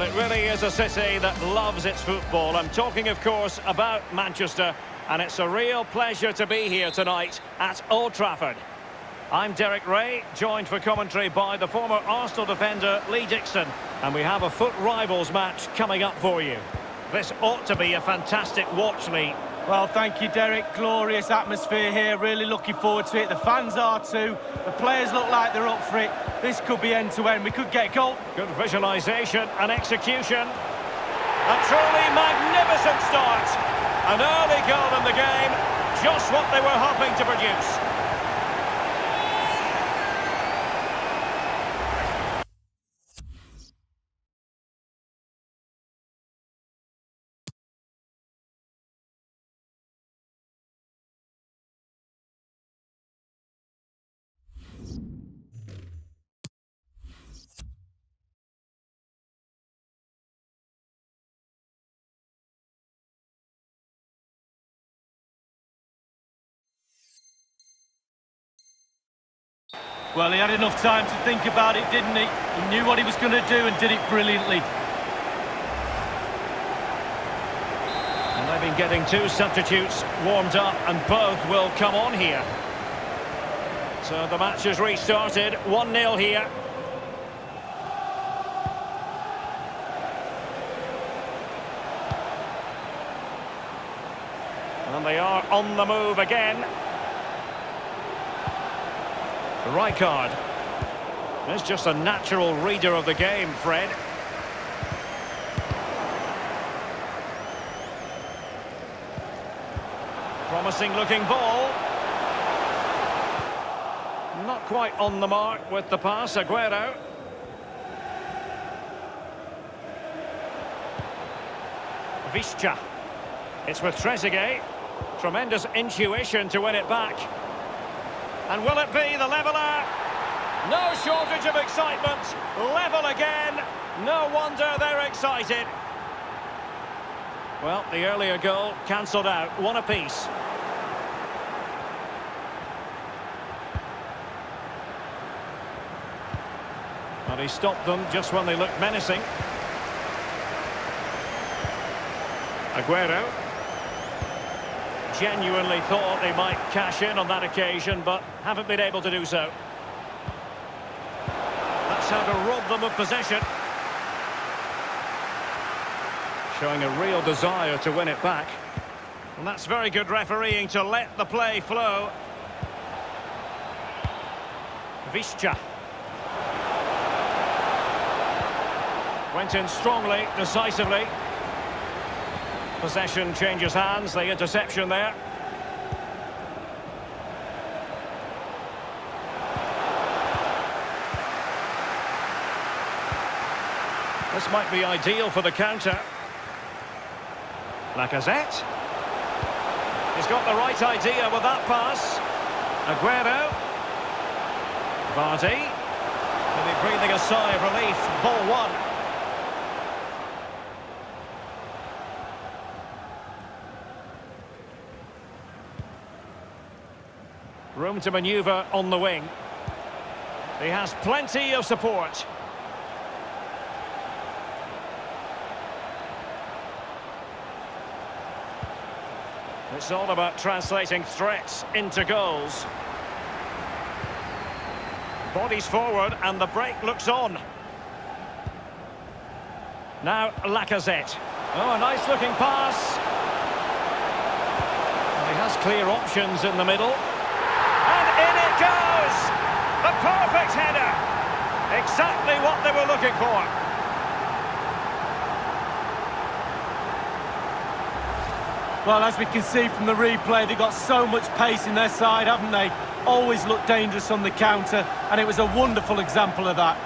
Well, it really is a city that loves its football. I'm talking, of course, about Manchester, and it's a real pleasure to be here tonight at Old Trafford. I'm Derek Ray, joined for commentary by the former Arsenal defender Lee Dixon, and we have a foot rivals match coming up for you. This ought to be a fantastic watch, Lee. Well, thank you, Derek. Glorious atmosphere here. Really looking forward to it. The fans are too. The players look like they're up for it. This could be end-to-end. -end. We could get a goal. Good visualisation and execution. A truly magnificent start. An early goal in the game. Just what they were hoping to produce. Well, he had enough time to think about it, didn't he? He knew what he was going to do and did it brilliantly. And they've been getting two substitutes warmed up, and both will come on here. So the match has restarted, 1-0 here. And they are on the move again. Rijkaard. There's just a natural reader of the game, Fred. Promising looking ball. Not quite on the mark with the pass, Aguero. Visca. It's with Trezeguet. Tremendous intuition to win it back. And will it be the leveller? No shortage of excitement. Level again. No wonder they're excited. Well, the earlier goal cancelled out. One apiece. But he stopped them just when they looked menacing. Aguero genuinely thought they might cash in on that occasion, but haven't been able to do so. That's how to rob them of possession. Showing a real desire to win it back. And that's very good refereeing to let the play flow. Visca. Went in strongly, decisively. Possession changes hands, the interception there. This might be ideal for the counter. Lacazette. He's got the right idea with that pass. Aguero. Vardy. Maybe breathing a sigh of relief. Ball one. Room to manoeuvre on the wing. He has plenty of support. It's all about translating threats into goals. Bodies forward and the break looks on. Now Lacazette. Oh, a nice looking pass. He has clear options in the middle goes! The perfect header! Exactly what they were looking for. Well, as we can see from the replay, they've got so much pace in their side, haven't they? Always look dangerous on the counter, and it was a wonderful example of that.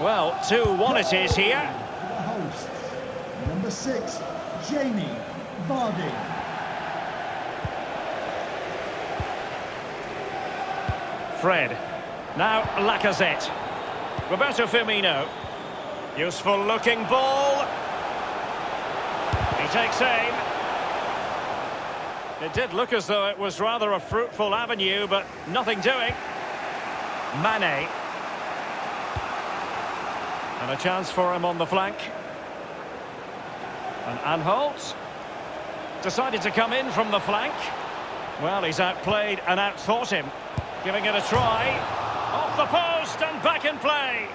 Well, 2-1 it is here number six, Jamie Vardy. Fred. Now Lacazette. Roberto Firmino. Useful looking ball. He takes aim. It did look as though it was rather a fruitful avenue, but nothing doing. Mane. And a chance for him on the flank. And Anholt. Decided to come in from the flank. Well, he's outplayed and outthought him. Giving it a try. Off the post and back in play.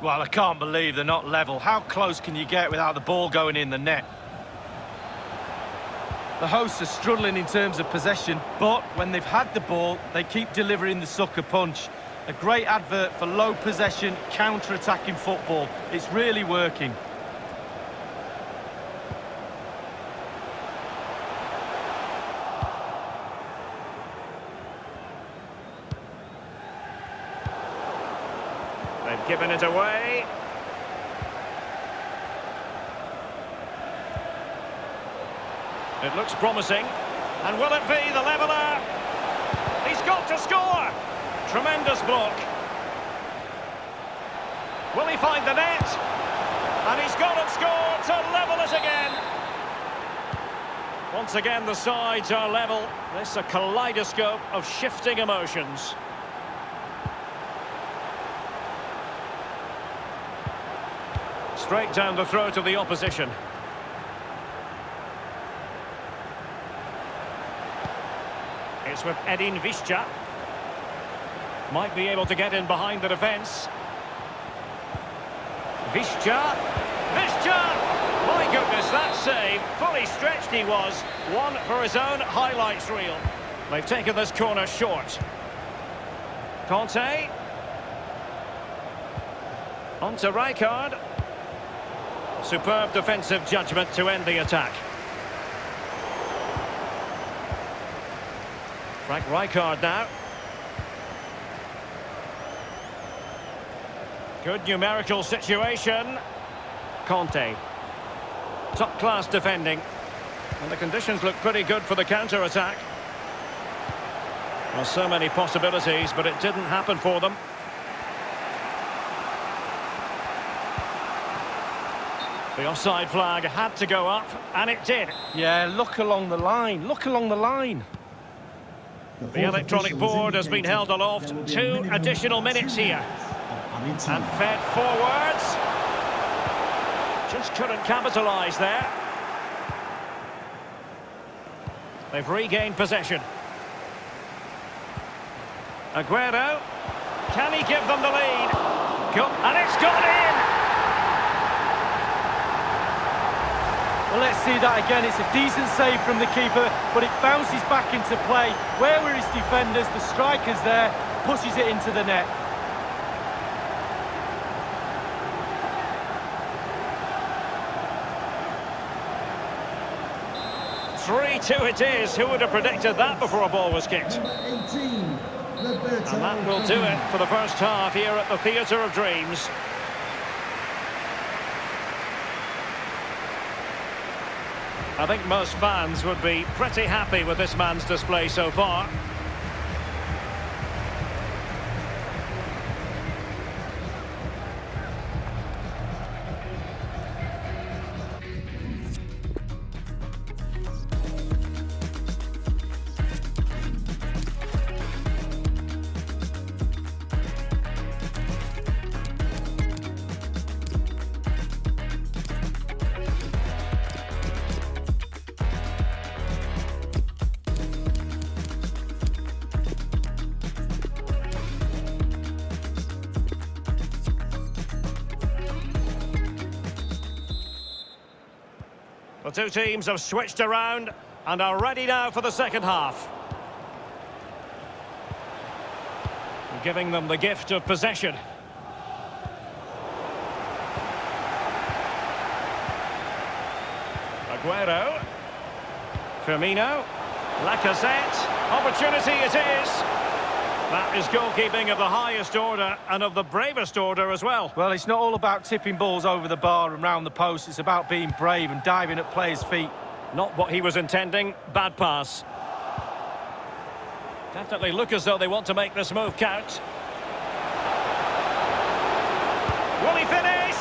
Well, I can't believe they're not level. How close can you get without the ball going in the net? The hosts are struggling in terms of possession, but when they've had the ball, they keep delivering the sucker punch. A great advert for low possession, counter-attacking football. It's really working. They've given it away. It looks promising. And will it be the leveller? He's got to score! Tremendous block. Will he find the net? And he's got it scored to level it again. Once again, the sides are level. This is a kaleidoscope of shifting emotions. Straight down the throat of the opposition. It's with Edin Visca. Might be able to get in behind the defence. Visca. Visca! My goodness, that save. Fully stretched he was. One for his own highlights reel. They've taken this corner short. Conte. On to Rijkaard. Superb defensive judgment to end the attack. Frank Rijkaard now. Good numerical situation. Conte. Top-class defending. And the conditions look pretty good for the counter-attack. Well, so many possibilities, but it didn't happen for them. The offside flag had to go up, and it did. Yeah, look along the line. Look along the line. The electronic board has been held aloft. Two additional minutes here. And fed forwards. Just couldn't capitalise there. They've regained possession. Aguero. Can he give them the lead? Go and it's gone in! Well, let's see that again. It's a decent save from the keeper, but it bounces back into play. Where were his defenders? The striker's there, pushes it into the net. 3-2 it is. Who would have predicted that before a ball was kicked? 18, And that will do it for the first half here at the Theatre of Dreams. I think most fans would be pretty happy with this man's display so far. Two teams have switched around and are ready now for the second half. Giving them the gift of possession. Aguero. Firmino. Lacazette. Opportunity it is. That is goalkeeping of the highest order and of the bravest order as well. Well, it's not all about tipping balls over the bar and round the post. It's about being brave and diving at players' feet. Not what he was intending. Bad pass. Definitely look as though they want to make this move count. Will he finish?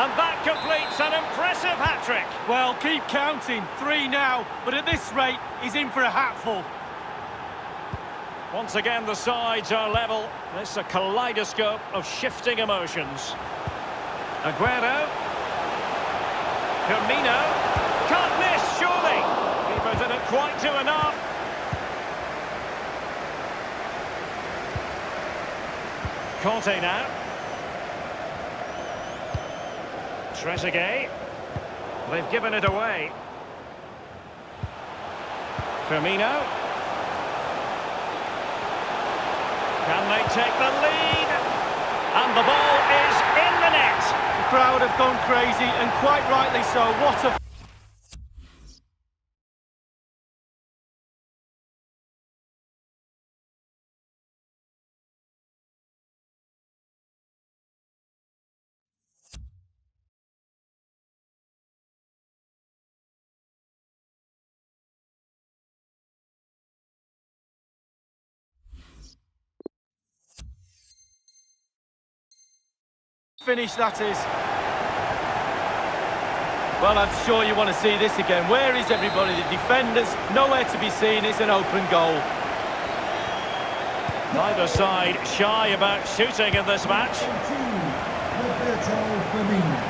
And that completes an impressive hat-trick. Well, keep counting. Three now, but at this rate, he's in for a hatful. Once again, the sides are level. This is a kaleidoscope of shifting emotions. Aguero. Firmino. Can't miss, surely. Keeper didn't quite do enough. Conte now. Trezeguet. They've given it away. Firmino. They take the lead? And the ball is in the net. The crowd have gone crazy, and quite rightly so. What a finish that is. Well, I'm sure you want to see this again. Where is everybody? The defenders, nowhere to be seen. It's an open goal. Neither side shy about shooting in this match. 18, Roberto Firmino.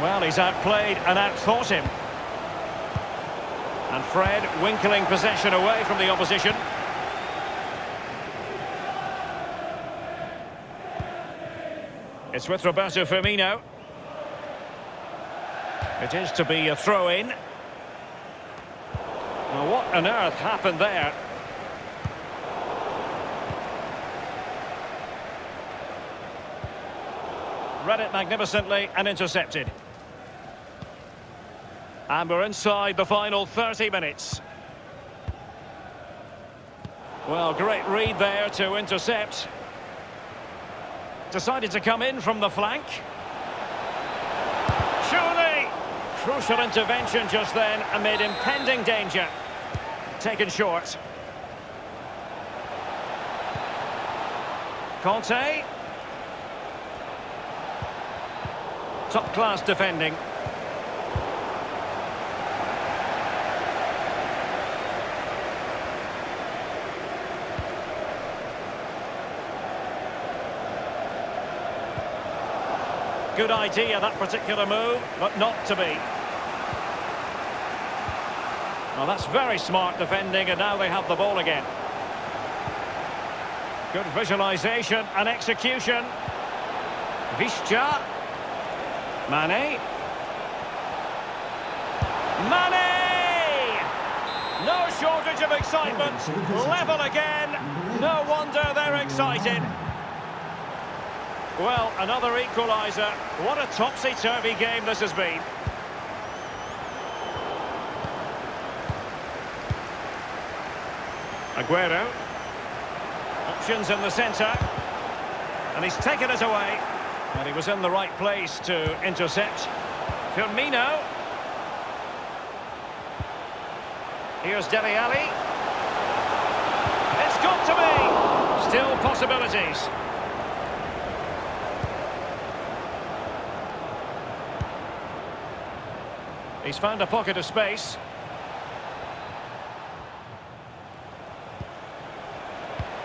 Well, he's outplayed and outthought him. And Fred winkling possession away from the opposition. It's with Roberto Firmino. It is to be a throw-in. Now, what on earth happened there? Read it magnificently and intercepted. And we're inside the final 30 minutes. Well, great read there to intercept. Decided to come in from the flank. Surely! Crucial intervention just then amid impending danger. Taken short. Conte. Top-class defending. Good idea, that particular move, but not to be. Well, that's very smart defending, and now they have the ball again. Good visualisation and execution. Visca. Mane. Mane! No shortage of excitement. Level again. No wonder they're excited. Well, another equaliser. What a topsy-turvy game this has been. Aguero. Options in the centre. And he's taken it away. And he was in the right place to intercept. Firmino. Here's Dele Alli. It's got to be. Still possibilities. He's found a pocket of space.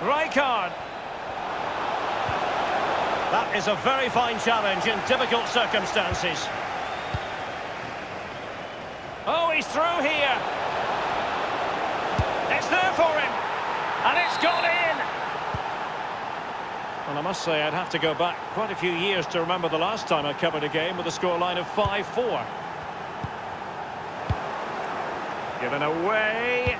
Rijkaard. That is a very fine challenge in difficult circumstances. Oh, he's through here. It's there for him. And it's gone in. Well, I must say, I'd have to go back quite a few years to remember the last time I covered a game with a scoreline of 5-4. Given away.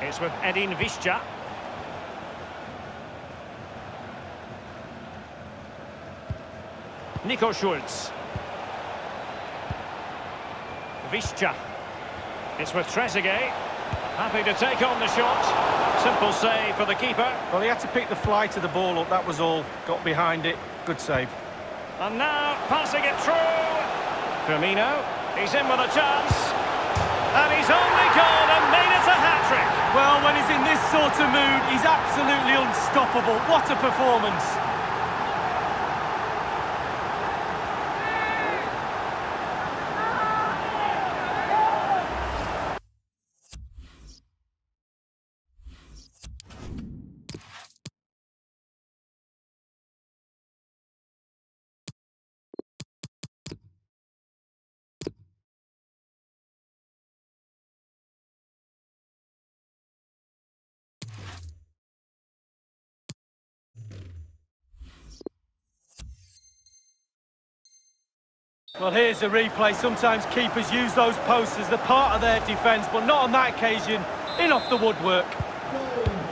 It's with Edin Visca. Nico Schulz. Visca. It's with Trezeguet. Happy to take on the shot. Simple save for the keeper. Well, he had to pick the fly to the ball up, that was all. Got behind it. Good save. And now passing it through. Firmino. He's in with a chance. And he's only gone and made it a hat-trick! Well, when he's in this sort of mood, he's absolutely unstoppable. What a performance! Well, here's a replay. Sometimes keepers use those posts as the part of their defence, but not on that occasion. In off the woodwork.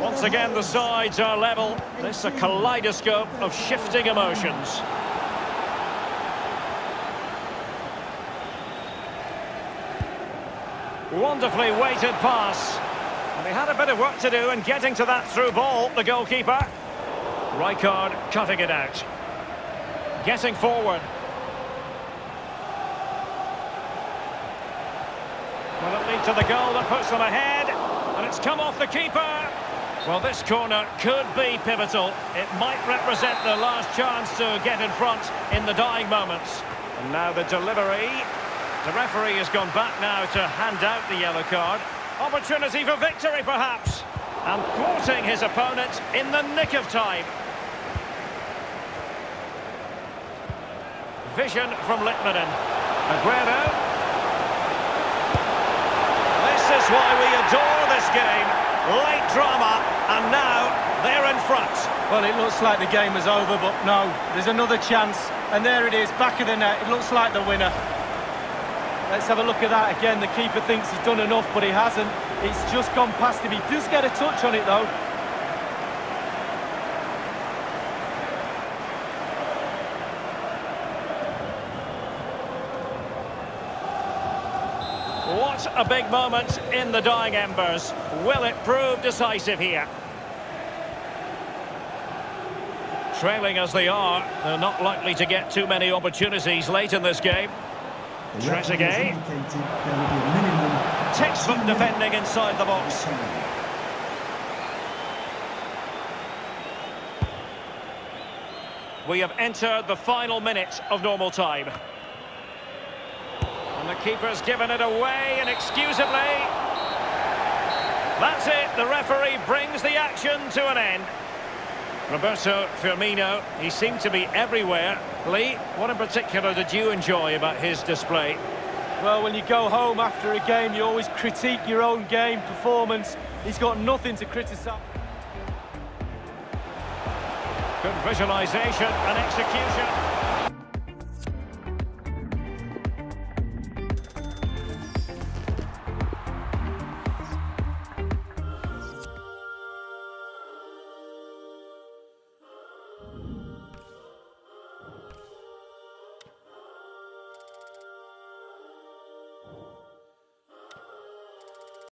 Once again, the sides are level. This is a kaleidoscope of shifting emotions. Wonderfully weighted pass. And they had a bit of work to do in getting to that through ball, the goalkeeper. Rijkaard cutting it out. Getting forward. Will it lead to the goal that puts them ahead? And it's come off the keeper. Well, this corner could be pivotal. It might represent the last chance to get in front in the dying moments. And now the delivery. The referee has gone back now to hand out the yellow card. Opportunity for victory, perhaps. And thwarting his opponent in the nick of time. Vision from Litmanen. Aguero. This is why we adore this game. Late drama, and now they're in front. Well, it looks like the game is over, but no, there's another chance. And there it is, back of the net. It looks like the winner. Let's have a look at that again. The keeper thinks he's done enough, but he hasn't. It's just gone past him. He does get a touch on it, though. What a big moment in the dying embers. Will it prove decisive here? Trailing as they are, they're not likely to get too many opportunities late in this game. Trezeguet. Textbook defending inside the box. We have entered the final minute of normal time. And the keeper's given it away inexcusably. That's it, the referee brings the action to an end. Roberto Firmino, he seemed to be everywhere. Lee, what in particular did you enjoy about his display? Well, when you go home after a game, you always critique your own game performance. He's got nothing to criticise. Good visualisation and execution.